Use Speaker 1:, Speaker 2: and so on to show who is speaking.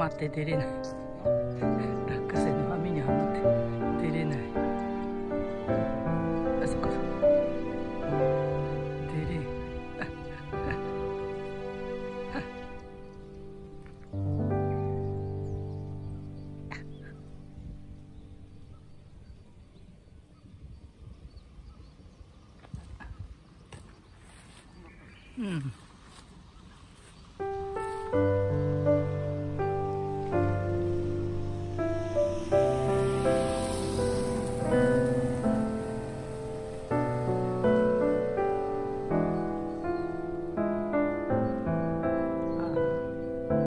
Speaker 1: まって出れない。落花生の網にはまって出れない。あそこそ出れ。うん。